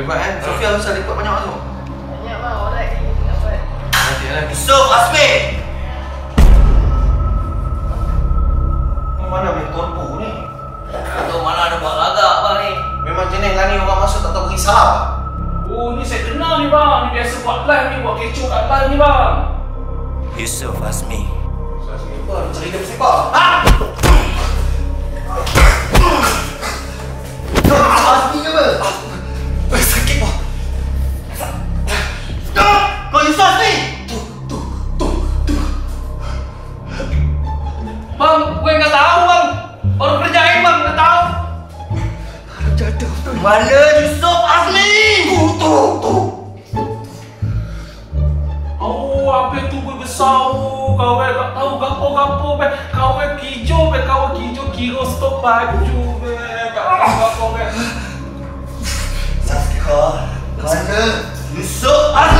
Hebat eh. Sofia usah dapat banyak tu. Banyak bang, alright ni dapat. Nanti lah. Yusuf Azmi. Mana boleh korpo ni? Atau mana ada buat lagak bang ni? Memang jenis lah ni orang masuk tak tahu salam. Oh ni saya kenal ni bang. Ni biasa buat live ni, buat kecoh kat live ni bang. Yusuf Azmi. Apa? Cerita bersepak. Ha? Pasti ke apa? Mana Yusuf Azmi? Tu, tu, tu. Oh, apa tu gue besar oh. Kau eh tak tahu gapo-gapo be. Kau eh kijo be, kau kijo kiro stok baju be. Tak tahu gapo be. Saska. Mana? Yusuf Azmi.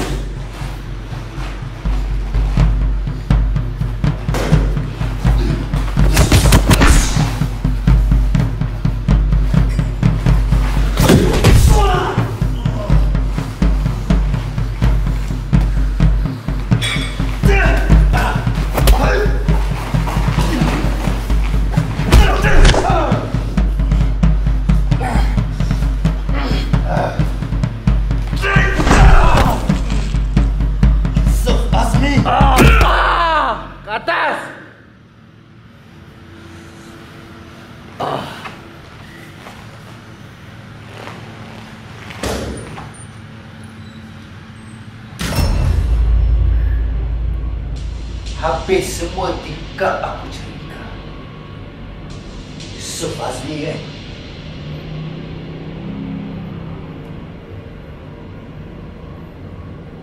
Habis semua tingkap aku cerita. Yusuf Azmi kan?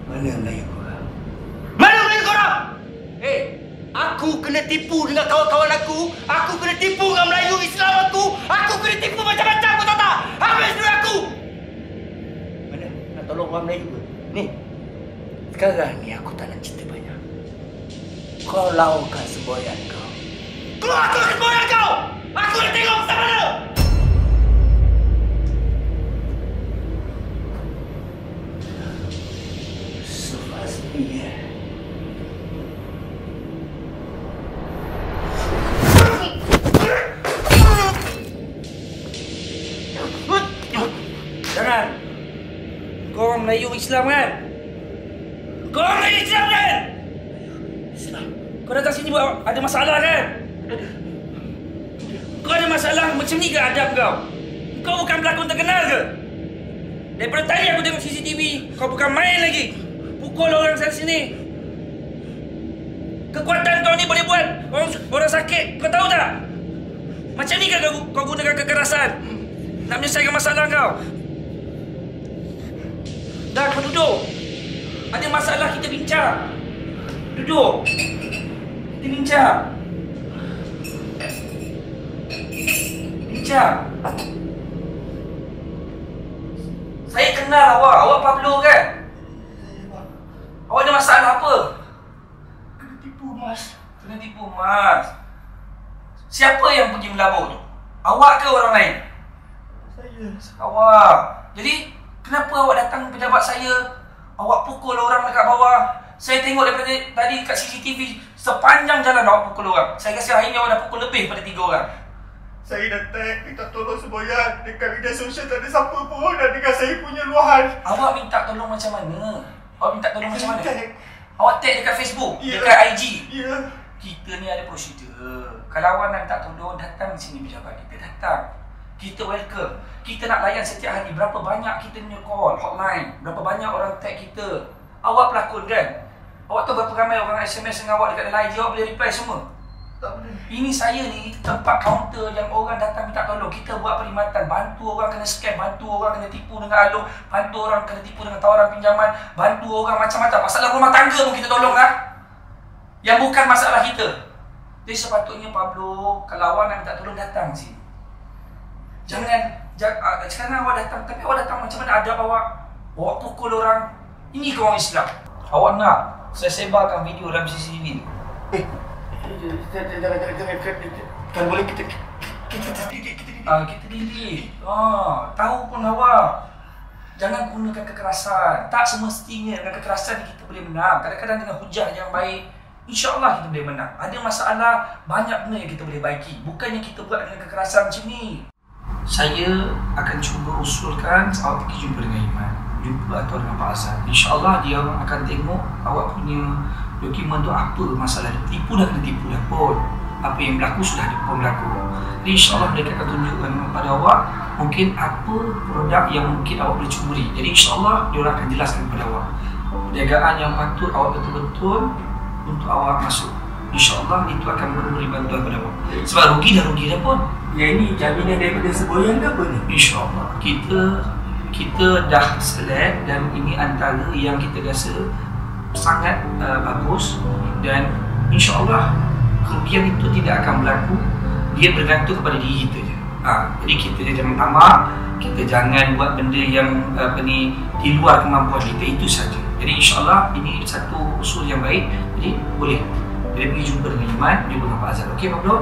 Mana Melayu korang? Mana Melayu korang? Eh, aku kena tipu dengan kawan-kawan aku. Aku kena tipu dengan Melayu Islam aku. Aku kena tipu macam-macam tahu tak? Habis duit aku! Mana? Nak tolong orang Melayu ke? Ni. Sekarang ni aku tak nak cerita banyak. Kau laukan semboyan kau. Keluar aku semboyan kau! Aku nak tengok mana! Yusuf Azmi eh. Jangan! Kau orang Melayu Islam kan? Kau orang Melayu Islam kan? Islam. Kau datang sini buat ada masalah kan? Kau ada masalah macam ni ke adab kau? Kau bukan pelakon terkenal ke? Daripada tadi aku tengok CCTV, kau bukan main lagi. Pukul orang sana sini. Kekuatan kau ni boleh buat orang, orang sakit. Kau tahu tak? Macam ni kan kau, kau gunakan kekerasan? Nak menyelesaikan masalah kau? Dah kau duduk. Ada masalah kita bincang. Duduk. Kita bincang. Bincang. Saya kenal awak. Awak Pablo kan? Awak ada masalah apa? Kena tipu, Mas. Kena tipu, Mas. Siapa yang pergi melabur tu? Awak ke orang lain? Saya. Awak. Jadi, kenapa awak datang pejabat saya? Awak pukul orang dekat bawah. Saya tengok daripada tadi kat CCTV sepanjang jalan awak pukul orang. Saya rasa hari ni awak dah pukul lebih pada tiga orang. Saya datang minta tolong semboyan dekat media sosial tak ada siapa pun dan dengan saya punya luahan. Awak minta tolong macam mana? Awak minta tolong macam mana? Tag. Awak tag dekat Facebook, Ya. dekat IG. Ya. Kita ni ada prosedur. Kalau awak nak minta tolong, datang sini pejabat kita. Datang. Kita welcome. Kita nak layan setiap hari. Berapa banyak kita punya call, hotline. Berapa banyak orang tag kita. Awak pelakon kan? Awak tahu berapa ramai orang SMS dengan awak dekat line. Awak boleh reply semua. Tak boleh. Ini saya ni tempat kaunter yang orang datang minta tolong. Kita buat perkhidmatan, bantu orang kena scam, bantu orang kena tipu dengan alung, bantu orang kena tipu dengan tawaran pinjaman, bantu orang macam-macam. Masalah rumah tangga pun kita tolong lah. Yang bukan masalah kita. Jadi sepatutnya Pablo, kalau awak nak minta tolong datang sini. Jangan, jangan uh, sekarang awak datang, tapi awak datang macam mana adab awak? Awak pukul orang. Ini ke orang Islam? Awak nak saya sebarkan video dalam CCTV? Eh, jangan, jangan, jangan. Kan boleh kita, kita, kita, kita, kita, Ah, kita. Ah, tahu pun awak. Jangan gunakan kekerasan. Tak semestinya dengan kekerasan kita boleh menang. Kadang-kadang dengan hujah yang baik, insya-Allah kita boleh menang. Ada masalah, banyak benda yang kita boleh baiki. Bukannya kita buat dengan kekerasan macam ni. Saya akan cuba usulkan awak pergi jumpa dengan Iman. Jumpa atau dengan Pak Azhar. InsyaAllah dia akan tengok awak punya dokumen tu apa masalah dia. Tipu dah kena tipu dah pun. Apa yang berlaku sudah pun berlaku. Jadi insyaAllah mereka akan tunjukkan kepada awak mungkin apa produk yang mungkin awak boleh curi. Jadi insyaAllah dia orang akan jelaskan kepada awak. Perniagaan yang patut awak betul-betul untuk awak masuk. InsyaAllah itu akan memberi bantuan kepada awak. Sebab rugi dah rugi dah pun. Yang ini jaminan daripada semboyan ke apa ni? InsyaAllah kita kita dah select dan ini antara yang kita rasa sangat uh, bagus dan insyaAllah kerugian itu tidak akan berlaku. Dia bergantung kepada diri kita je. Ha, jadi kita jangan tamak kita jangan buat benda yang apa ni di luar kemampuan kita itu saja. Jadi insyaAllah ini satu usul yang baik. Jadi boleh. Bila pergi jumpa dengan Iman jumpa dengan Pak Azhar. Ok Pak Bro?